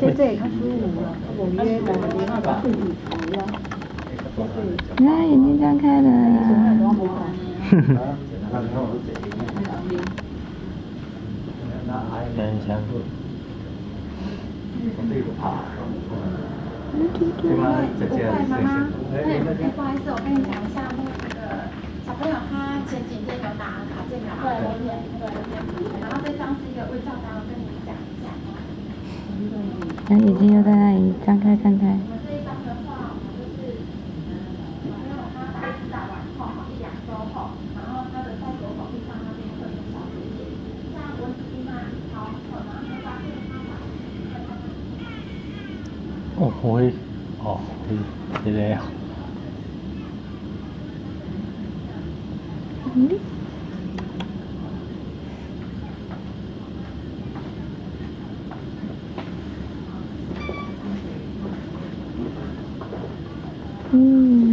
现在也较舒服了，我约两个电话把自己服了。你看眼睛张开了。很香。对妈妈，哎，不好意思，我跟你讲一下，那个小朋友他前几天有打卡件了，对，对，然后这张是一个卫教单，我跟你们讲一下。眼睛又在那里张开张开。我们这嗯。